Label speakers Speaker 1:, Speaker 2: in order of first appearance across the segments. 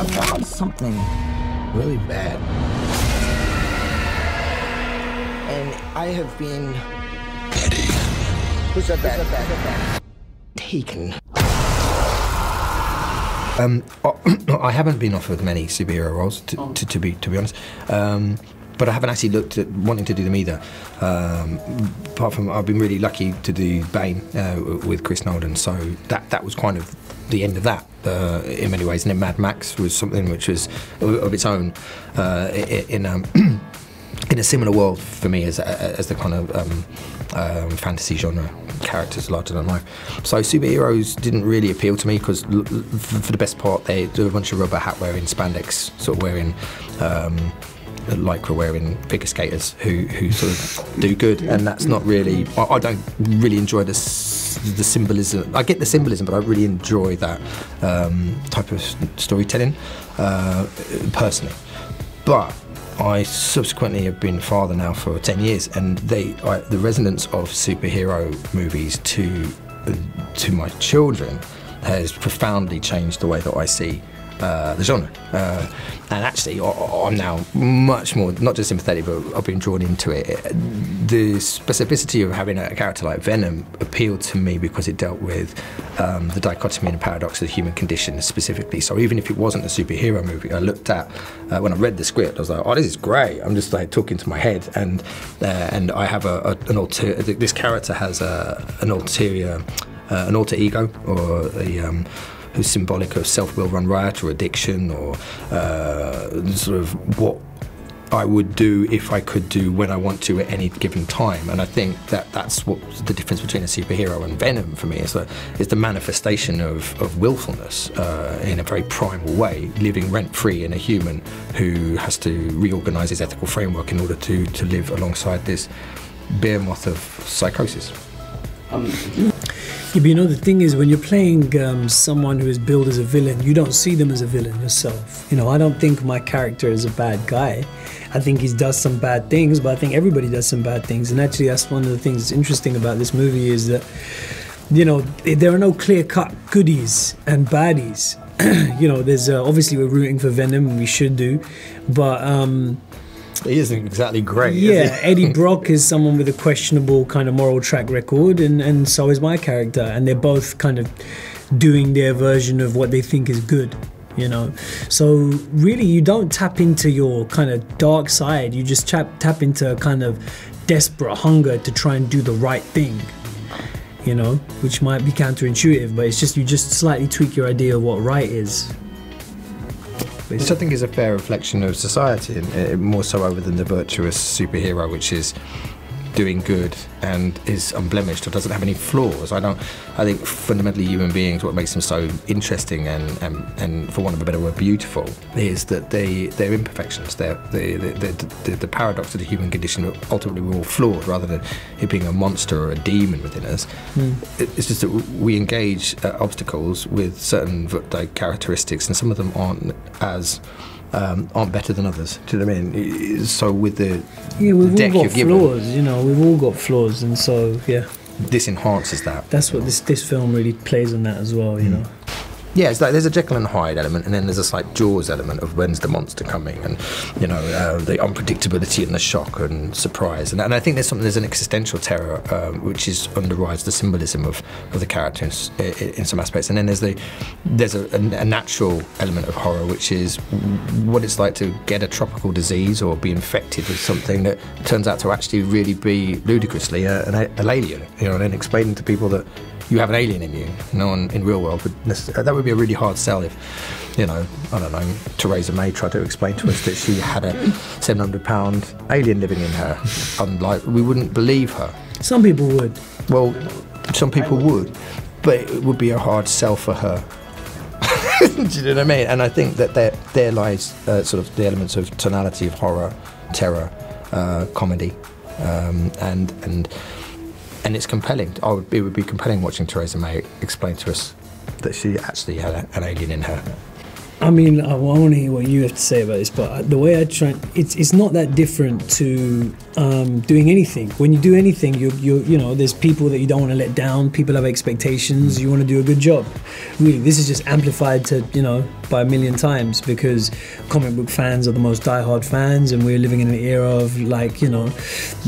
Speaker 1: I found something really bad. And I have been.
Speaker 2: Eddie.
Speaker 1: Who's that bad? Who's that bad? Taken.
Speaker 3: Um, I haven't been offered many superhero roles, to, to, to be to be honest. Um, but I haven't actually looked at wanting to do them either. Um, apart from I've been really lucky to do Bane uh, with Chris Nolan, so that that was kind of the end of that uh, in many ways. And Mad Max was something which was of its own uh, in. Um, in a similar world for me as, as the kind of um, um, fantasy genre characters larger than life. So superheroes didn't really appeal to me because for the best part they do a bunch of rubber hat wearing spandex sort of wearing um, lycra wearing figure skaters who, who sort of do good and that's not really I, I don't really enjoy the, the symbolism. I get the symbolism but I really enjoy that um, type of storytelling uh, personally. But I subsequently have been father now for 10 years, and they, I, the resonance of superhero movies to, to my children has profoundly changed the way that I see uh, the genre. Uh, and actually, I'm now much more, not just sympathetic, but I've been drawn into it. The specificity of having a character like Venom appealed to me because it dealt with um, the dichotomy and paradox of the human condition specifically. So even if it wasn't a superhero movie, I looked at, uh, when I read the script, I was like, oh, this is great. I'm just like talking to my head. And, uh, and I have a, a, an alter, this character has a, an ulterior, uh, an alter ego or a, um, who's symbolic of self-will run riot or addiction or uh, sort of what I would do if I could do when I want to at any given time. And I think that that's what the difference between a superhero and Venom for me is the, is the manifestation of, of willfulness uh, in a very primal way, living rent free in a human who has to reorganize his ethical framework in order to, to live alongside this behemoth of psychosis. Um,
Speaker 4: yeah, but you know, the thing is, when you're playing um, someone who is billed as a villain, you don't see them as a villain yourself. You know, I don't think my character is a bad guy. I think he does some bad things, but I think everybody does some bad things. And actually, that's one of the things that's interesting about this movie is that, you know, there are no clear cut goodies and baddies. you know, there's uh, obviously we're rooting for Venom, we should do, but. Um,
Speaker 3: he isn't exactly great.
Speaker 4: Yeah, Eddie Brock is someone with a questionable kind of moral track record, and, and so is my character. And they're both kind of doing their version of what they think is good, you know. So really, you don't tap into your kind of dark side. You just tap tap into a kind of desperate hunger to try and do the right thing. You know, which might be counterintuitive, but it's just you just slightly tweak your idea of what right is.
Speaker 3: Which I think is a fair reflection of society, and uh, more so over than the virtuous superhero, which is doing good and is unblemished or doesn't have any flaws. I don't. I think fundamentally human beings, what makes them so interesting and and, and for want of a better word, beautiful, is that they they're imperfections. They're, they they the, the paradox of the human condition. Ultimately, we're all flawed, rather than it being a monster or a demon within us. Mm. It's just that we engage uh, obstacles with certain like, characteristics, and some of them aren't as um, aren't better than others. Do you know what I mean? So with the
Speaker 4: yeah, we've all got flaws. you know, we've all got flaws, and so yeah,
Speaker 3: this enhances that.
Speaker 4: That's what this this film really plays on that as well. You mm. know
Speaker 3: yeah, it's like there's a Jekyll and Hyde element, and then there's a slight Jaws element of when's the monster coming, and you know uh, the unpredictability and the shock and surprise, and, and I think there's something there's an existential terror um, which is underrides the symbolism of, of the characters in, in, some aspects, and then there's the there's a, a, natural element of horror which is what it's like to get a tropical disease or be infected with something that turns out to actually really be ludicrously a, an, an alien, you know, and then explaining to people that you have an alien in you. No one in real world would that would be a really hard sell if, you know, I don't know, Theresa May tried to explain to us that she had a 700 pound alien living in her. Unlike we wouldn't believe her.
Speaker 4: Some people would.
Speaker 3: Well, some people would, but it would be a hard sell for her. Do you know what I mean? And I think that there there lies uh, sort of the elements of tonality of horror, terror, uh, comedy, um, and and and it's compelling. Oh, it would be compelling watching Theresa May explain to us that she actually had an alien in her.
Speaker 4: I mean, I, want to hear what you have to say about this, but the way I try, it's it's not that different to um, doing anything. When you do anything, you you you know, there's people that you don't want to let down. People have expectations. You want to do a good job. Really, this is just amplified to you know by a million times because comic book fans are the most diehard fans, and we're living in an era of like you know,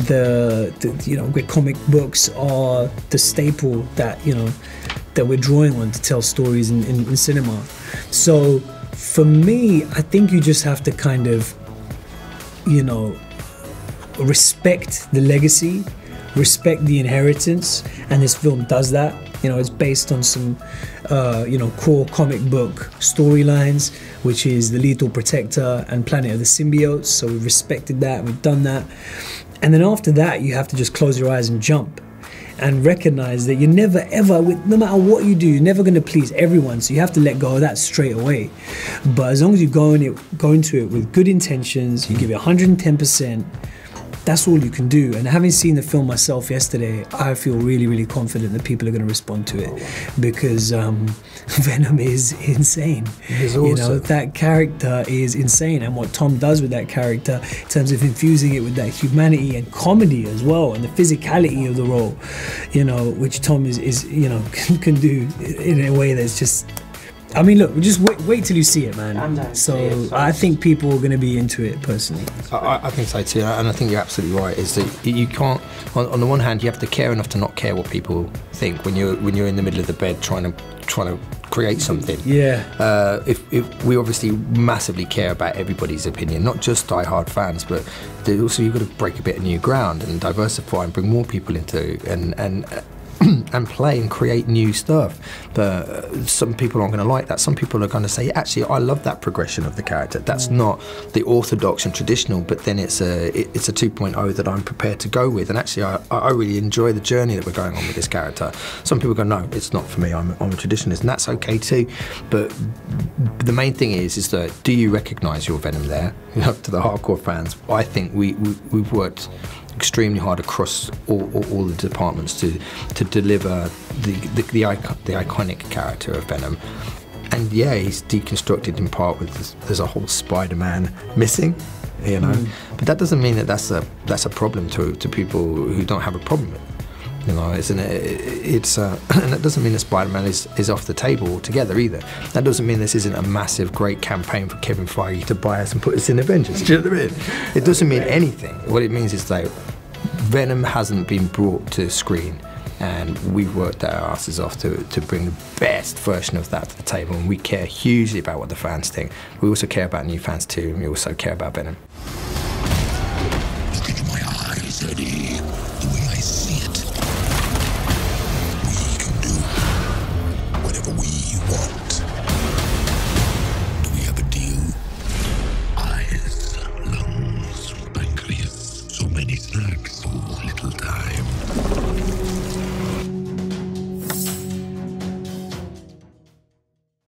Speaker 4: the, the you know where comic books are the staple that you know that we're drawing on to tell stories in, in, in cinema. So for me, I think you just have to kind of, you know, respect the legacy, respect the inheritance, and this film does that. You know, it's based on some, uh, you know, core comic book storylines, which is the Lethal Protector and Planet of the Symbiotes. So we've respected that, we've done that. And then after that, you have to just close your eyes and jump and recognize that you're never ever with no matter what you do you're never going to please everyone. So you have to let go of that straight away. But as long as you go in it go into it with good intentions you give it 110% that's all you can do. And having seen the film myself yesterday, I feel really, really confident that people are going to respond to it because um, Venom is insane.
Speaker 3: awesome.
Speaker 4: You know that character is insane, and what Tom does with that character in terms of infusing it with that humanity and comedy as well, and the physicality of the role, you know, which Tom is, is you know can, can do in a way that's just I mean, look, just wait, wait till you see it, man. So I think people are going to be into it personally.
Speaker 3: I, I, think so too, and I think you're absolutely right. Is that you can't, on, on, the one hand, you have to care enough to not care what people think when you're when you're in the middle of the bed trying to trying to create something.
Speaker 4: Yeah.
Speaker 3: Uh, if, if we obviously massively care about everybody's opinion, not just die-hard fans, but also you've got to break a bit of new ground and diversify and bring more people into and and and play and create new stuff. But uh, some people aren't going to like that. Some people are going to say, actually, I love that progression of the character. That's mm. not the orthodox and traditional, but then it's a it's a 2.0 that I'm prepared to go with. And actually, I, I really enjoy the journey that we're going on with this character. Some people go, no, it's not for me. I'm, I'm a traditionalist, and that's okay too. But the main thing is, is that do you recognise your Venom there? You know, to the hardcore fans, I think we, we we've worked extremely hard across all, all, all, the departments to to deliver the the, the, icon, the, iconic character of Venom. And yeah, he's deconstructed in part with this, there's a whole Spider-Man missing, you know. Mm. But that doesn't mean that that's a that's a problem to to people who don't have a problem with. It. You know, it's, it's uh, and that doesn't mean that Spider-Man is, is off the table altogether either. That doesn't mean this isn't a massive, great campaign for Kevin Feige to buy us and put us in Avengers. Do you know what I mean? It doesn't mean anything. What it means is that Venom hasn't been brought to the screen and we've worked our asses off to, to bring the best version of that to the table and we care hugely about what the fans think. We also care about new fans too and we also care about Venom.
Speaker 2: Look into my eyes, Eddie.